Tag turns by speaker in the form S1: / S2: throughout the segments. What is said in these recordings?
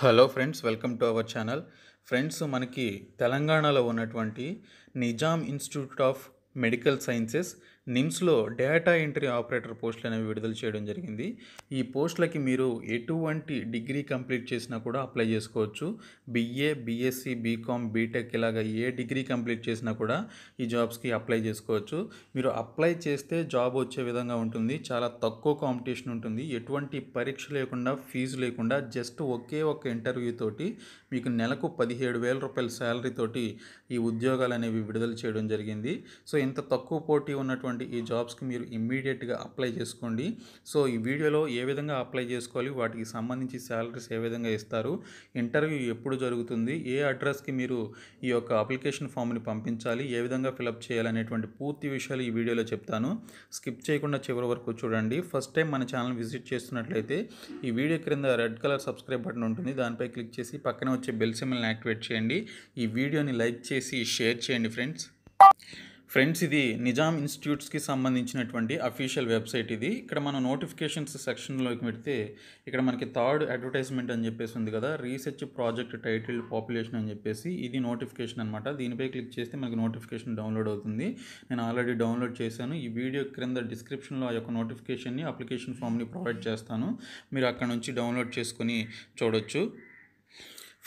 S1: Hello friends welcome to our channel. Friends మనకి తెలంగాణలో ఉన్నటువంటి Nizam institute of medical sciences నిమ్స్లో data entry operator పోస్టులు అనేవి విడుదల చేయడం జరిగింది. ఈ పోస్టులకి మీరు ఎటువంటి డిగ్రీ కంప్లీట్ చేసినా కూడా అప్లై చేసుకోవచ్చు. బిఏ బీఎస్సీ బీకామ్ బీటెక్ ఇలాగ ఏ డిగ్రీ కంప్లీట్ చేసినా కూడా ఈ జాబ్స్కి అప్లై చేసుకోవచ్చు. మీరు అప్లై చేస్తే జాబ్ వచ్చే విధంగా ఉంటుంది. చాలా తక్కువ కాంపిటీషన్ ఉంటుంది. ఎటువంటి పరీక్ష లేకుండా ఫీజు లేకుండా జస్ట్ ఒకే ఒక ఇంటర్వ్యూ తోటి మీకు నెలకు పదిహేడు వేల రూపాయల శాలరీ తోటి ఈ ఉద్యోగాలు అనేవి విడుదల చేయడం జరిగింది. సో ఇంత తక్కువ పోటీ ఉన్నటువంటి ఈ జాబ్స్కి మీరు ఇమ్మీడియట్గా అప్లై చేసుకోండి. సో ఈ వీడియోలో ఏ విధంగా అప్లై చేసుకోవాలి వాటికి సంబంధించి శాలరీస్ ఏ విధంగా ఇస్తారు ఇంటర్వ్యూ ఎప్పుడు జరుగుతుంది ఏ అడ్రస్కి మీరు ఈ యొక్క అప్లికేషన్ ఫామ్ని పంపించాలి ఏ విధంగా ఫిలప్ చేయాలనేటువంటి పూర్తి విషయాలు ఈ వీడియోలో చెప్తాను. స్కిప్ చేయకుండా చివరి వరకు చూడండి. ఫస్ట్ టైం మన ఛానల్ విజిట్ చేస్తున్నట్లయితే ఈ వీడియో క్రింద రెడ్ కలర్ సబ్స్క్రైబ్ బటన్ ఉంటుంది. దానిపై క్లిక్ చేసి పక్కన వచ్చే బెల్ సిమ్మల్ని యాక్టివేట్ చేయండి. ఈ వీడియోని లైక్ చేసి షేర్ చేయండి ఫ్రెండ్స్. ఫ్రెండ్స్ ఇది నిజాం ఇన్స్టిట్యూట్స్కి సంబంధించినటువంటి అఫీషియల్ వెబ్సైట్ ఇది. ఇక్కడ మనం నోటిఫికేషన్స్ సెక్షన్లోకి పెడితే ఇక్కడ మనకి థర్డ్ అడ్వర్టైజ్మెంట్ అని చెప్పేసి ఉంది కదా రీసెర్చ్ ప్రాజెక్ట్ టైటిల్ పాపులేషన్ అని చెప్పేసి ఇది నోటిఫికేషన్ అనమాట దీనిపై క్లిక్ చేస్తే మనకి నోటిఫికేషన్ డౌన్లోడ్ అవుతుంది. నేను ఆల్రెడీ డౌన్లోడ్ చేశాను. ఈ వీడియో క్రింద డిస్క్రిప్షన్లో ఆ యొక్క నోటిఫికేషన్ని అప్లికేషన్ ఫామ్ని ప్రొవైడ్ చేస్తాను. మీరు అక్కడ నుంచి డౌన్లోడ్ చేసుకొని చూడొచ్చు.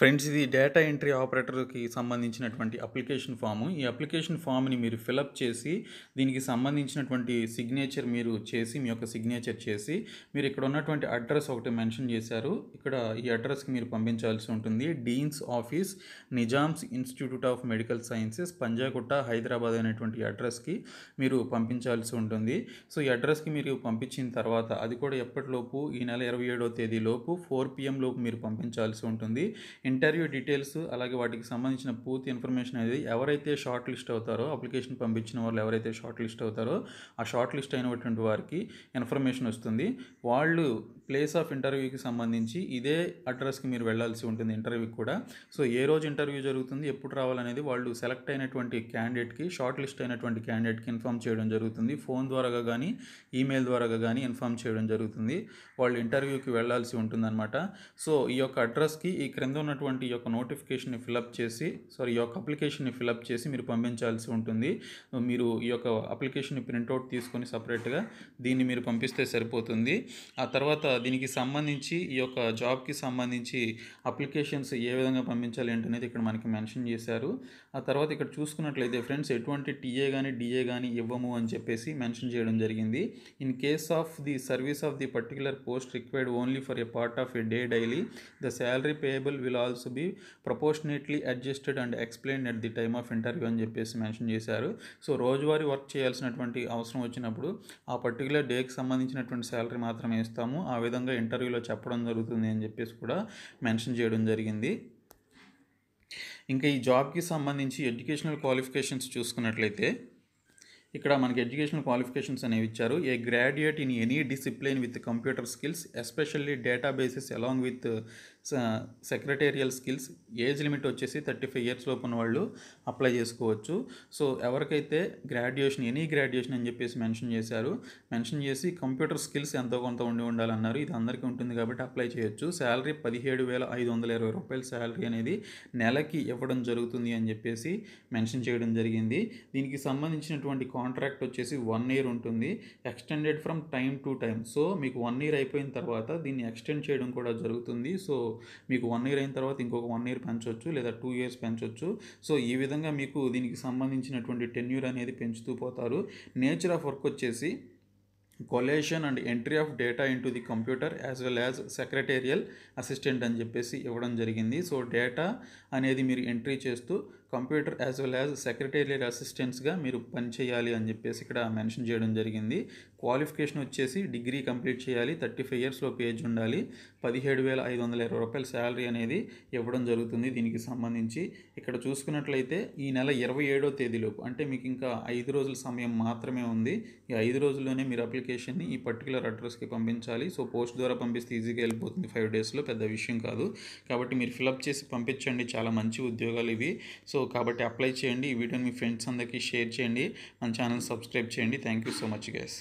S1: ఫ్రెండ్స్ ఇది డేటా ఎంట్రీ ఆపరేటర్కి సంబంధించినటువంటి అప్లికేషన్ ఫాము. ఈ అప్లికేషన్ ఫామ్ని మీరు ఫిలప్ చేసి దీనికి సంబంధించినటువంటి సిగ్నేచర్ మీరు చేసి మీ యొక్క సిగ్నేచర్ చేసి మీరు ఇక్కడ ఉన్నటువంటి అడ్రస్ ఒకటి మెన్షన్ చేశారు. ఇక్కడ ఈ అడ్రస్కి మీరు పంపించాల్సి ఉంటుంది. Dean's office Nizam's institute of medical sciences Panjagutta Hyderabad అనేటువంటి అడ్రస్కి మీరు పంపించాల్సి ఉంటుంది. సో ఈ అడ్రస్కి మీరు పంపించిన తర్వాత అది కూడా ఎప్పటిలోపు ఈ నెల ఇరవై ఏడవ తేదీలోపు ఫోర్ పిఎం లోపు మీరు పంపించాల్సి ఉంటుంది. ఇంటర్వ్యూ డీటెయిల్స్ అలాగే వాటికి సంబంధించిన పూర్తి ఇన్ఫర్మేషన్ అనేది ఎవరైతే షార్ట్ లిస్ట్ అవుతారో అప్లికేషన్ పంపించిన వాళ్ళు ఎవరైతే షార్ట్ లిస్ట్ అవుతారో ఆ షార్ట్ లిస్ట్ అయినటువంటి వారికి ఇన్ఫర్మేషన్ వస్తుంది. వాళ్ళు ప్లేస్ ఆఫ్ ఇంటర్వ్యూకి సంబంధించి ఇదే అడ్రస్కి మీరు వెళ్ళాల్సి ఉంటుంది ఇంటర్వ్యూకి కూడా. సో ఏ రోజు ఇంటర్వ్యూ జరుగుతుంది ఎప్పుడు రావాలనేది వాళ్ళు సెలెక్ట్ అయినటువంటి క్యాండిడేట్కి షార్ట్ లిస్ట్ అయినటువంటి క్యాండిడేట్కి ఇన్ఫామ్ చేయడం జరుగుతుంది. ఫోన్ ద్వారా కానీ ఈమెయిల్ ద్వారా కానీ ఇన్ఫామ్ చేయడం జరుగుతుంది. వాళ్ళు ఇంటర్వ్యూకి వెళ్ళాల్సి ఉంటుందన్నమాట. సో ఈ యొక్క అడ్రస్కి ఈ క్రింద ఉన్న ఉన్నటువంటి ఈ యొక్క నోటిఫికేషన్ని ఫిలప్ చేసి సారీ ఈ యొక్క అప్లికేషన్ని ఫిలప్ చేసి మీరు పంపించాల్సి ఉంటుంది. మీరు ఈ యొక్క అప్లికేషన్ని ప్రింట్అవుట్ తీసుకొని సపరేట్గా దీన్ని మీరు పంపిస్తే సరిపోతుంది. ఆ తర్వాత దీనికి సంబంధించి ఈ యొక్క జాబ్కి సంబంధించి అప్లికేషన్స్ ఏ విధంగా పంపించాలి ఏంటనేది ఇక్కడ మనకి మెన్షన్ చేశారు. ఆ తర్వాత ఇక్కడ చూసుకున్నట్లయితే ఫ్రెండ్స్ ఎటువంటి టీఏ కానీ డిఏ కానీ ఇవ్వము అని చెప్పేసి మెన్షన్ చేయడం జరిగింది. In case of the service of the particular post required only for a part of a day daily the salary payable will also be proportionately adjusted and explain at the time of interview అని చెప్పేసి mention చేశారు. So రోజువారీ work చేయాల్సినటువంటి అవసరం వచ్చినప్పుడు ఆ particular డేకి సంబంధించినటువంటి శాలరీ మాత్రమే ఇస్తాము. ఆ విధంగా ఇంటర్వ్యూలో చెప్పడం జరుగుతుంది అని చెప్పేసి కూడా మెన్షన్ చేయడం జరిగింది. ఇంకా ఈ జాబ్కి సంబంధించి ఎడ్యుకేషనల్ క్వాలిఫికేషన్స్ చూసుకున్నట్లయితే ఇక్కడ మనకి ఎడ్యుకేషనల్ క్వాలిఫికేషన్స్ అనేవి ఇచ్చారు. A graduate in any discipline with computer skills especially databases along with secretarial skills age limit వచ్చేసి థర్టీ ఫైవ్ ఇయర్స్ లోపు ఉన్న వాళ్ళు అప్లై చేసుకోవచ్చు. సో ఎవరికైతే గ్రాడ్యుయేషన్ ఎనీ గ్రాడ్యుయేషన్ అని చెప్పేసి మెన్షన్ చేశారు మెన్షన్ చేసి కంప్యూటర్ స్కిల్స్ ఎంతో కొంత ఉండి ఉండాలన్నారు. ఇది అందరికీ ఉంటుంది కాబట్టి అప్లై చేయొచ్చు. శాలరీ పదిహేడు వేల ఐదు వందల ఇరవై రూపాయల శాలరీ అనేది నెలకి ఇవ్వడం జరుగుతుంది అని చెప్పేసి మెన్షన్ చేయడం జరిగింది. దీనికి సంబంధించినటువంటి కాంట్రాక్ట్ వచ్చేసి వన్ ఇయర్ ఉంటుంది. Extended from time to time so మీకు వన్ ఇయర్ అయిపోయిన తర్వాత దీన్ని ఎక్స్టెండ్ చేయడం కూడా జరుగుతుంది. సో మీకు వన్ ఇయర్ అయిన తర్వాత ఇంకొక వన్ ఇయర్ పెంచవచ్చు లేదా టూ ఇయర్స్ పెంచవచ్చు సో ఈ విధంగా మీకు దీనికి సంబంధించినటువంటి టెన్యూర్ అనేది పెంచుతూ పోతారు. నేచర్ ఆఫ్ వర్క్ వచ్చేసి collation and entry of data into the computer as well as secretarial assistant అని చెప్పేసి ఇవ్వడం జరిగింది. సో డేటా అనేది మీరు ఎంట్రీ చేస్తూ computer as well as secretarial అసిస్టెంట్స్గా మీరు పనిచేయాలి అని చెప్పేసి ఇక్కడ మెన్షన్ చేయడం జరిగింది. క్వాలిఫికేషన్ వచ్చేసి డిగ్రీ కంప్లీట్ చేయాలి థర్టీ ఫైవ్ ఇయర్స్లో పేజ్ ఉండాలి పదిహేడు వేల ఐదు వందల ఇరవై రూపాయల శాలరీ అనేది ఇవ్వడం జరుగుతుంది దీనికి సంబంధించి. ఇక్కడ చూసుకున్నట్లయితే ఈ నెల ఇరవై ఏడో తేదీలోపు అంటే మీకు ఇంకా ఐదు రోజుల సమయం మాత్రమే ఉంది. ఈ ఐదు రోజుల్లోనే మీరు నోటిఫికేషన్ని ఈ పర్టికులర్ అడ్రస్కి పంపించాలి. సో పోస్ట్ ద్వారా పంపిస్తే ఈజీగా వెళ్ళిపోతుంది. ఫైవ్ డేస్లో పెద్ద విషయం కాదు. కాబట్టి మీరు ఫిలప్ చేసి పంపించండి. చాలా మంచి ఉద్యోగాలు ఇవి. సో కాబట్టి అప్లై చేయండి. ఈ వీడియోని మీ ఫ్రెండ్స్ అందరికీ షేర్ చేయండి. మన ఛానల్ సబ్స్క్రైబ్ చేయండి. Thank you so much guys